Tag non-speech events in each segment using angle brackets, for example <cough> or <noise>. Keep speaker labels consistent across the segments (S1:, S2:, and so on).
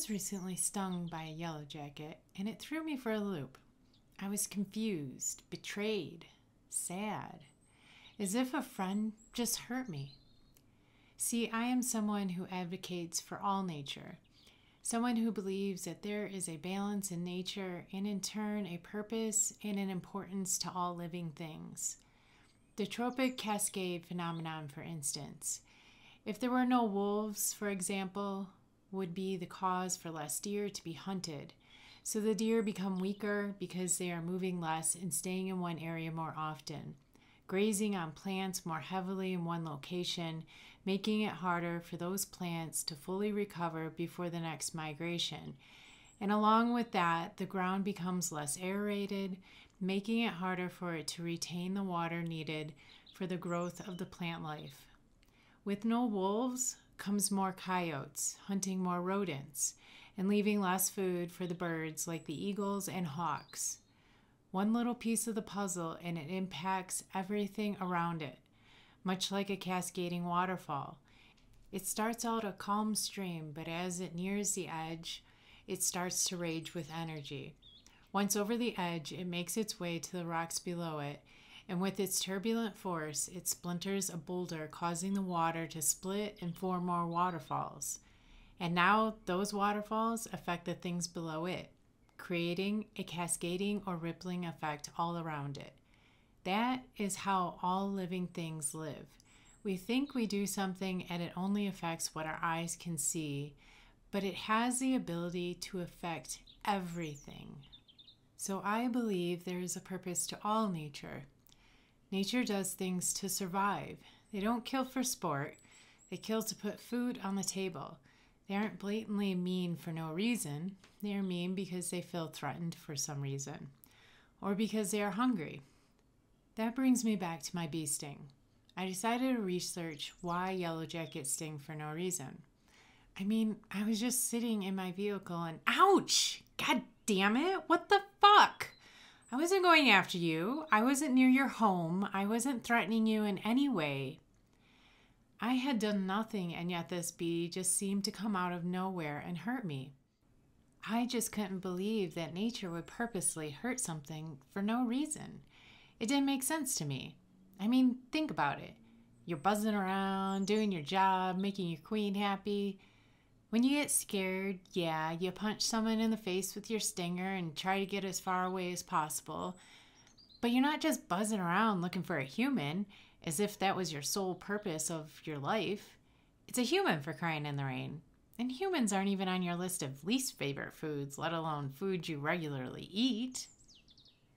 S1: was recently stung by a yellow jacket, and it threw me for a loop. I was confused, betrayed, sad, as if a friend just hurt me. See, I am someone who advocates for all nature, someone who believes that there is a balance in nature and, in turn, a purpose and an importance to all living things. The trophic cascade phenomenon, for instance. If there were no wolves, for example, would be the cause for less deer to be hunted. So the deer become weaker because they are moving less and staying in one area more often, grazing on plants more heavily in one location, making it harder for those plants to fully recover before the next migration. And along with that, the ground becomes less aerated, making it harder for it to retain the water needed for the growth of the plant life. With no wolves comes more coyotes, hunting more rodents, and leaving less food for the birds like the eagles and hawks. One little piece of the puzzle and it impacts everything around it, much like a cascading waterfall. It starts out a calm stream, but as it nears the edge, it starts to rage with energy. Once over the edge, it makes its way to the rocks below it, and with its turbulent force, it splinters a boulder, causing the water to split and form more waterfalls. And now those waterfalls affect the things below it, creating a cascading or rippling effect all around it. That is how all living things live. We think we do something and it only affects what our eyes can see, but it has the ability to affect everything. So I believe there is a purpose to all nature. Nature does things to survive. They don't kill for sport, they kill to put food on the table. They aren't blatantly mean for no reason. They are mean because they feel threatened for some reason, or because they are hungry. That brings me back to my bee sting. I decided to research why yellow jackets sting for no reason. I mean, I was just sitting in my vehicle and ouch! God damn it! What the? I wasn't going after you. I wasn't near your home. I wasn't threatening you in any way. I had done nothing, and yet this bee just seemed to come out of nowhere and hurt me. I just couldn't believe that nature would purposely hurt something for no reason. It didn't make sense to me. I mean, think about it. You're buzzing around, doing your job, making your queen happy. When you get scared, yeah, you punch someone in the face with your stinger and try to get as far away as possible. But you're not just buzzing around looking for a human as if that was your sole purpose of your life. It's a human for crying in the rain. And humans aren't even on your list of least favorite foods, let alone foods you regularly eat.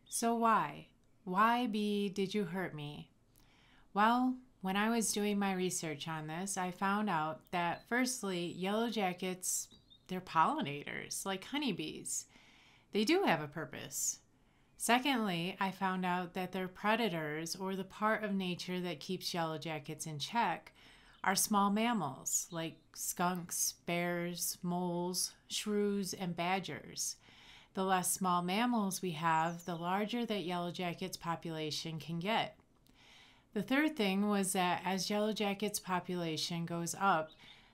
S1: So why? Why, Bee, did you hurt me? Well, when I was doing my research on this, I found out that firstly, yellow jackets, they're pollinators, like honeybees. They do have a purpose. Secondly, I found out that their predators, or the part of nature that keeps yellow jackets in check, are small mammals like skunks, bears, moles, shrews, and badgers. The less small mammals we have, the larger that yellow jackets population can get. The third thing was that as yellow jackets population goes up,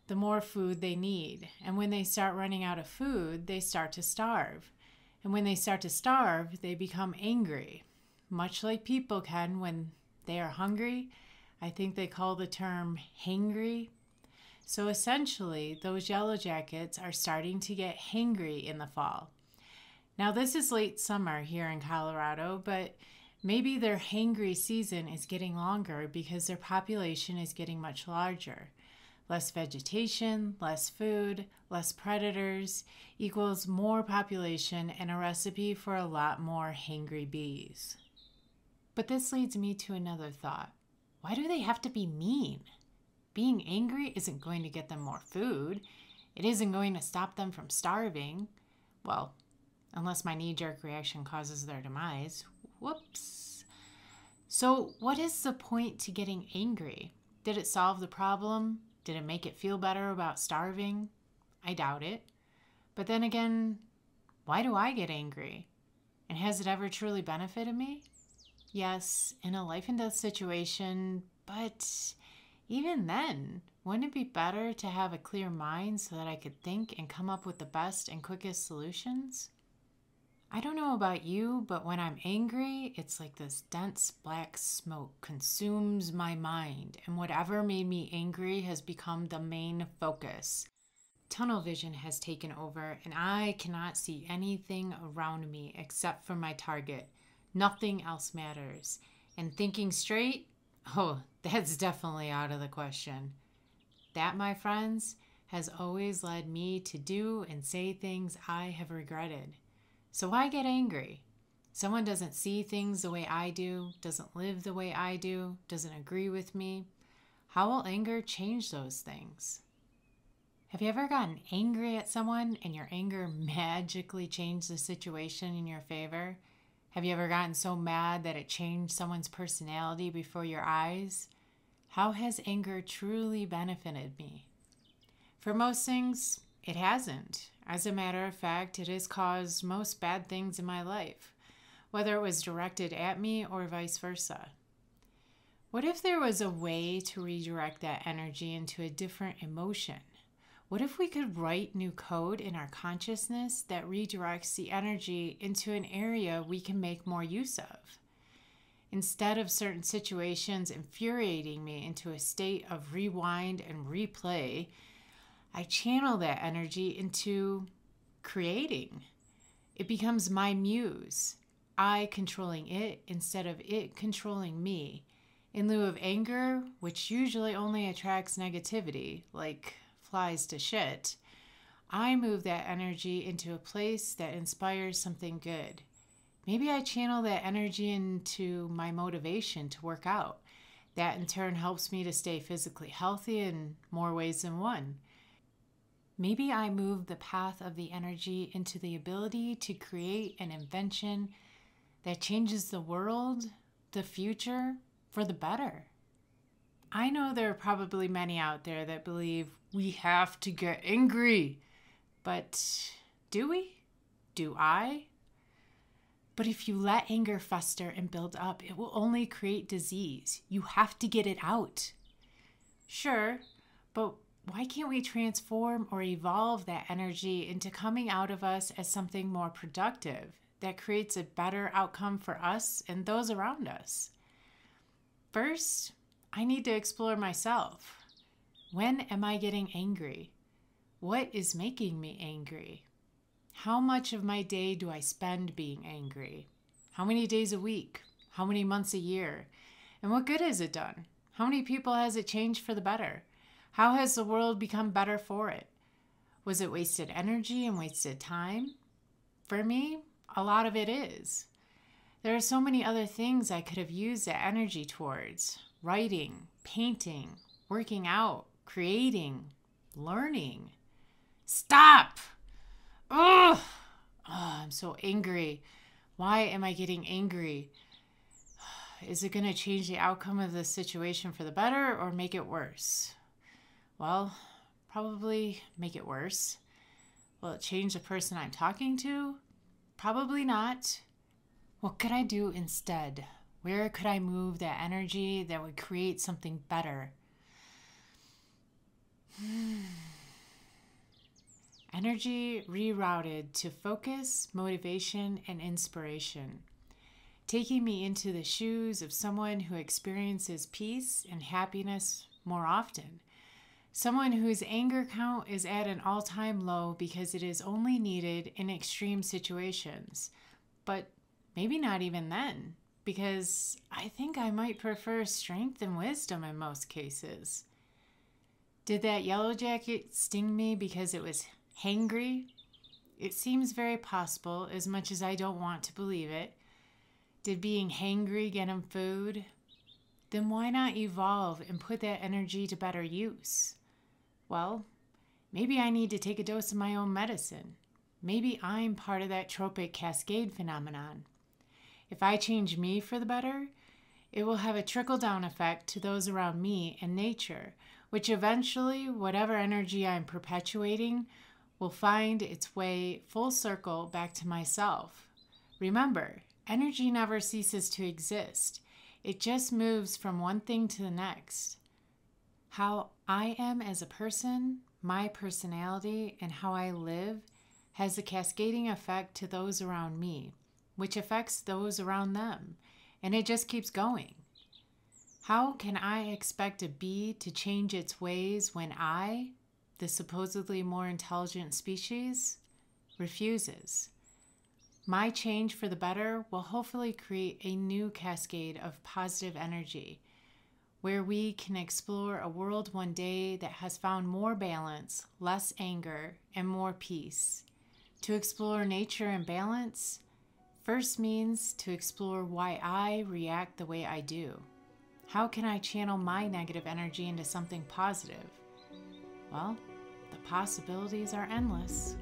S1: the more food they need. And when they start running out of food, they start to starve. And when they start to starve, they become angry, much like people can when they are hungry. I think they call the term hangry. So essentially, those yellow jackets are starting to get hangry in the fall. Now, this is late summer here in Colorado, but maybe their hangry season is getting longer because their population is getting much larger. Less vegetation, less food, less predators equals more population and a recipe for a lot more hangry bees. But this leads me to another thought. Why do they have to be mean? Being angry isn't going to get them more food. It isn't going to stop them from starving. Well, unless my knee jerk reaction causes their demise. Whoops. So, what is the point to getting angry? Did it solve the problem? Did it make it feel better about starving? I doubt it. But then again, why do I get angry? And has it ever truly benefited me? Yes, in a life and death situation, but even then, wouldn't it be better to have a clear mind so that I could think and come up with the best and quickest solutions? I don't know about you, but when I'm angry, it's like this dense black smoke consumes my mind, and whatever made me angry has become the main focus. Tunnel vision has taken over, and I cannot see anything around me except for my target. Nothing else matters. And thinking straight, oh, <laughs> that's definitely out of the question. That, my friends, has always led me to do and say things I have regretted. So why get angry? Someone doesn't see things the way I do, doesn't live the way I do, doesn't agree with me. How will anger change those things? Have you ever gotten angry at someone and your anger magically changed the situation in your favor? Have you ever gotten so mad that it changed someone's personality before your eyes? How has anger truly benefited me? For most things, it hasn't. As a matter of fact, it has caused most bad things in my life, whether it was directed at me or vice versa. What if there was a way to redirect that energy into a different emotion? What if we could write new code in our consciousness that redirects the energy into an area we can make more use of? Instead of certain situations infuriating me into a state of rewind and replay, I channel that energy into creating. It becomes my muse, I controlling it instead of it controlling me. In lieu of anger, which usually only attracts negativity, like flies to shit, I move that energy into a place that inspires something good. Maybe I channel that energy into my motivation to work out. That in turn helps me to stay physically healthy in more ways than one. Maybe I move the path of the energy into the ability to create an invention that changes the world, the future, for the better. I know there are probably many out there that believe we have to get angry. But do we? Do I? But if you let anger fester and build up, it will only create disease. You have to get it out. Sure, but why can't we transform or evolve that energy into coming out of us as something more productive that creates a better outcome for us and those around us? First, I need to explore myself. When am I getting angry? What is making me angry? How much of my day do I spend being angry? How many days a week? How many months a year? And what good has it done? How many people has it changed for the better? How has the world become better for it? Was it wasted energy and wasted time? For me, a lot of it is. There are so many other things I could have used that energy towards writing, painting, working out, creating, learning. Stop! Ugh! Oh, I'm so angry. Why am I getting angry? <sighs> Is it going to change the outcome of the situation for the better or make it worse? Well, probably make it worse. Will it change the person I'm talking to? Probably not. What could I do instead? Where could I move that energy that would create something better? <sighs> energy rerouted to focus, motivation, and inspiration, taking me into the shoes of someone who experiences peace and happiness more often Someone whose anger count is at an all time low because it is only needed in extreme situations. But maybe not even then, because I think I might prefer strength and wisdom in most cases. Did that yellow jacket sting me because it was hangry? It seems very possible, as much as I don't want to believe it. Did being hangry get him food? Then why not evolve and put that energy to better use? Well, maybe I need to take a dose of my own medicine. Maybe I'm part of that trophic cascade phenomenon. If I change me for the better, it will have a trickle down effect to those around me and nature, which eventually, whatever energy I'm perpetuating, will find its way full circle back to myself. Remember, energy never ceases to exist, it just moves from one thing to the next. How I am as a person, my personality, and how I live has a cascading effect to those around me, which affects those around them. And it just keeps going. How can I expect a bee to change its ways when I, the supposedly more intelligent species, refuses? My change for the better will hopefully create a new cascade of positive energy where we can explore a world one day that has found more balance, less anger, and more peace. To explore nature and balance first means to explore why I react the way I do. How can I channel my negative energy into something positive? Well, the possibilities are endless.